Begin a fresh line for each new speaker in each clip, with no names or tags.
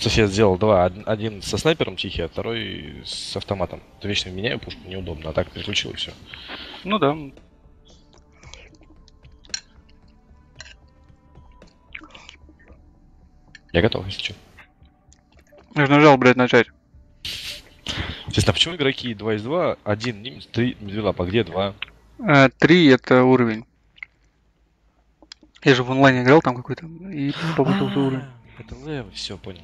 Сосед сделал два. Од- Один со снайпером тихий, а второй с автоматом. То вечно меняю пушку, неудобно, а так переключил и все.
Ну да.
Я готов, если что.
Я же нажал, блядь, начать.
Естественно, а почему игроки 2 из 2, один немец, три медвелапа, где два?
Э, Три это уровень. Я же в онлайне играл там какой-то и повысился уровень.
А, Это левый, все, понял.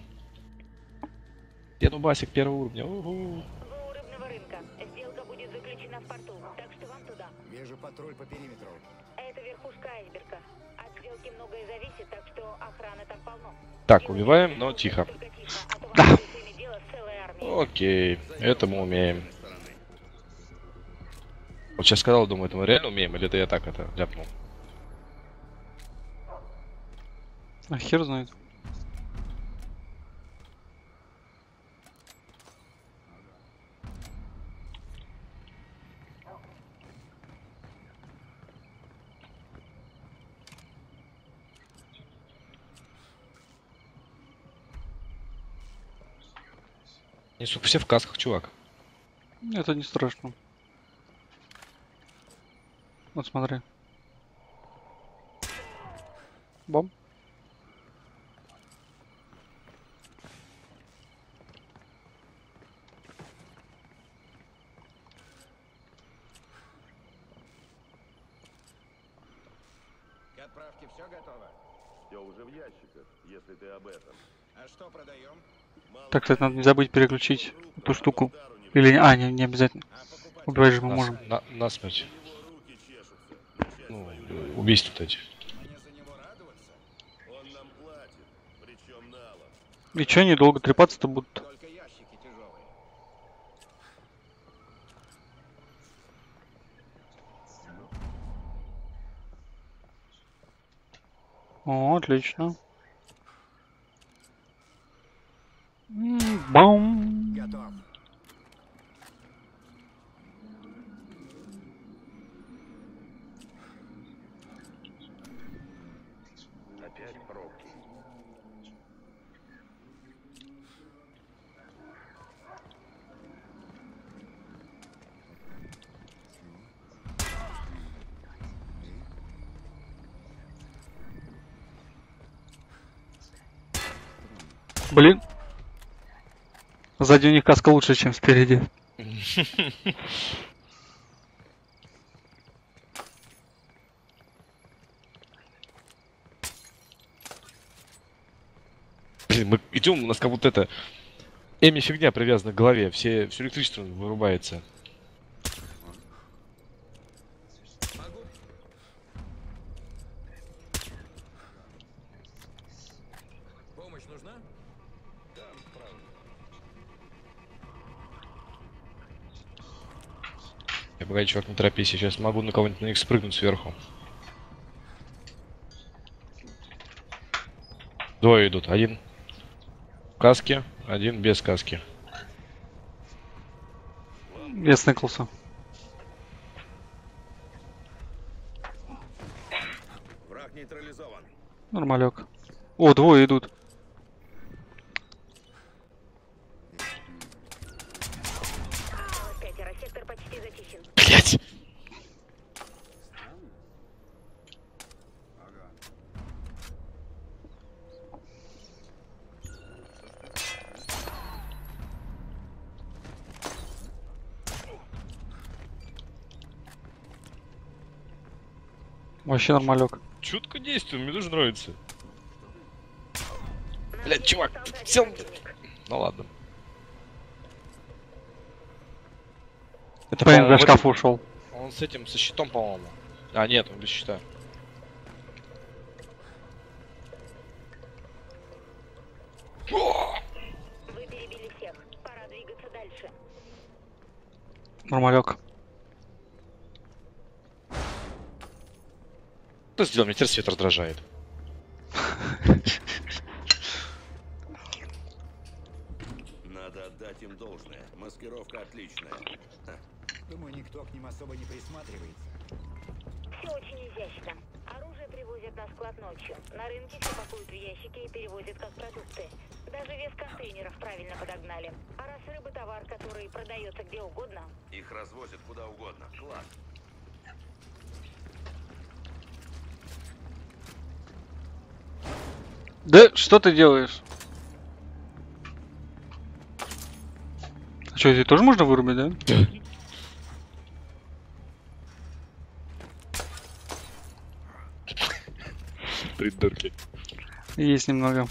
Я ну басик первого уровня. Угу.
ВУ рыбного рынка. Сделка будет заключена в порту, так что вам туда.
Вижу патруль по периметру.
Это верхушка айсберга. От сделки многое зависит, так что охраны там полно.
Так, убиваем, но тихо.
Только тихо, а армией.
Окей, это мы умеем. Вот сейчас сказал, думаю, это мы реально умеем, или это я так это ляпнул?
А хер знает.
Они, сука, все в касках, чувак.
Это не страшно. Вот смотри. Бом.
К отправке все готово?
Все уже в ящиках, если ты об этом.
А что продаем?
Так, кстати, надо не забыть переключить эту штуку. Или... А, не, не обязательно. Убивать же мы
Нас-
можем.
На, насмерть. Ну, убийства вот эти.
И чё, они долго трепаться-то будут? О, отлично. Бам!
Готов.
Опять пробки.
Блин. Сзади у них каска лучше, чем спереди.
Блин, мы идем, у нас как будто это... Эми фигня привязана к голове, все, все электричество вырубается.
Помощь нужна?
Я погоди, чувак, не торопись, я сейчас могу на кого-нибудь на них спрыгнуть сверху. Двое идут, один в каске, один без каски.
Я сныкался.
Враг нейтрализован.
Нормалек. О, двое идут. Вообще нормалек.
Чутко действуем, мне тоже нравится. Блядь,
месте
чувак, сел-. Ну ладно. Это, по-моему,
за шкаф ушел.
Он с этим, со щитом, по-моему. А, нет, он без щита.
Вы перебили всех. Пора двигаться дальше.
Нормалек.
Что сделал? Меня теперь свет раздражает.
Надо отдать им должное. Маскировка отличная.
Думаю, никто к ним особо не присматривается.
Все очень изящно. Оружие привозят на склад ночью. На рынке все пакуют в ящики и перевозят как продукты. Даже вес контейнеров правильно подогнали. А раз рыба товар, который продается где угодно,
Их развозят куда угодно. Класс.
Да что ты делаешь? А что, здесь тоже можно вырубить, да?
Придурки.
Есть немного.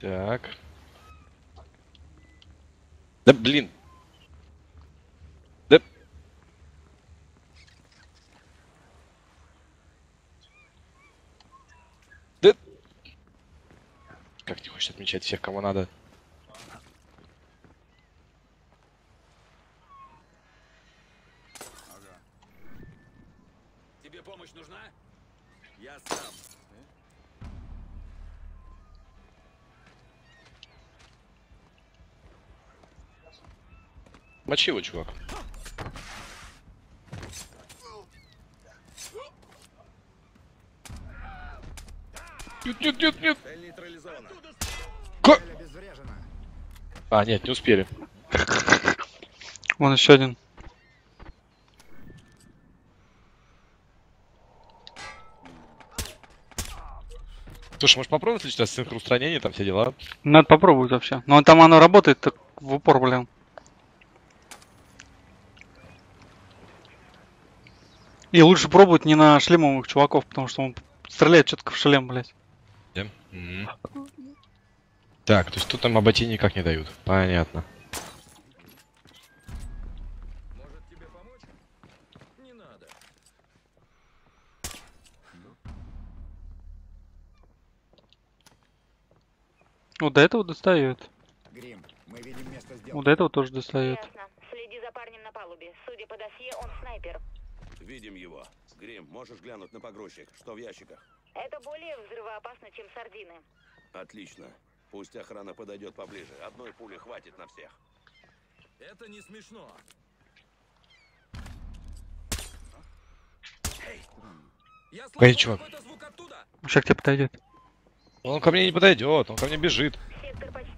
Так. Да блин. Да. Да. Как не хочешь отмечать всех, кому надо. Мочи его, чувак. Нет, нет, нет, нет.
Обезврежена.
А, нет, не успели.
Вон еще один.
Слушай, может попробовать лично синхроустранение, там все дела?
Надо попробовать вообще. Но там оно работает так в упор, блин. И лучше пробовать не на шлемовых чуваков, потому что он стреляет четко в шлем, блядь.
Да? Мгм. Так, то есть тут нам обойти никак не дают. Понятно.
Может тебе помочь? Не надо.
Вот до этого достает.
Грим, мы видим место
Вот
сделки.
до этого тоже достает.
ясно. Следи за парнем на палубе. Судя по досье, он снайпер.
Видим его. Грим, можешь глянуть на погрузчик? Что в ящиках?
Это более взрывоопасно, чем сардины.
Отлично. Пусть охрана подойдет поближе. Одной пули хватит на всех.
Это не смешно. Эй! Я
чувак.
звук оттуда.
К тебе подойдет.
Он ко мне не подойдет, он ко мне бежит.
Сектор почти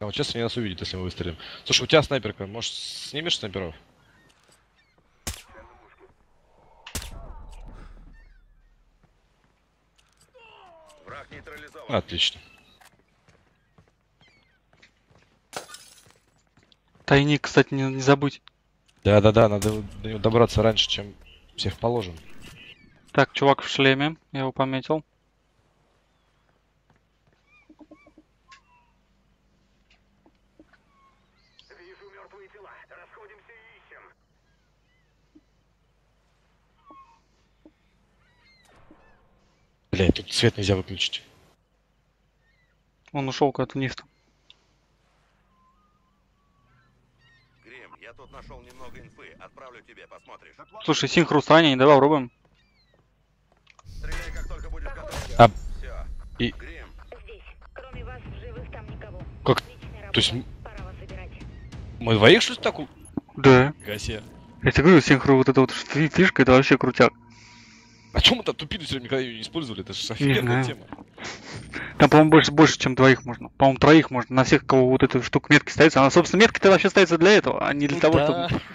А вот сейчас они нас увидят, если мы выстрелим. Слушай, у тебя снайперка, может, снимешь снайперов?
Враг нейтрализован.
Отлично.
Тайник, кстати, не, не забудь.
Да-да-да, надо до него добраться раньше, чем всех положим.
Так, чувак в шлеме, я его пометил.
Мертвые тела. Расходимся и ищем.
Блядь, тут свет нельзя выключить.
Он ушел куда-то вниз. там.
Грим, я тут нашел немного инфы. Отправлю тебе, посмотришь.
Слушай, синхроустранение, давай пробуем.
Стреляй, как только будешь готов.
А-
Все.
и-
Грим,
Здесь. Кроме вас, в живых там никого.
Как? То есть Мы двоих что ли так у...
Да.
Гасе.
Я тебе говорю, синхро вот эта вот фи- фишка, это вообще крутяк.
А чем мы-то тупили все время, никогда ее не использовали? Это же офигенная
знаю.
тема.
Там, по-моему, больше, больше, чем двоих можно. По-моему, троих можно. На всех, кого вот эта штука метки ставится. Она, собственно, метки-то вообще ставится для этого, а не для
Ну
того,
да.
чтобы...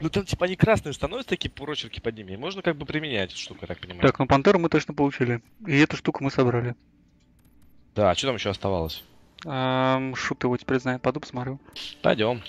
Ну там типа они красные становятся, такие прочерки под ними. и Можно как бы применять эту штуку, я так понимаю.
Так, ну пантеру мы точно получили. И эту штуку мы собрали.
Да, а что там еще оставалось?
Эм, шут его теперь знает. Пойду посмотрю.
Пойдем.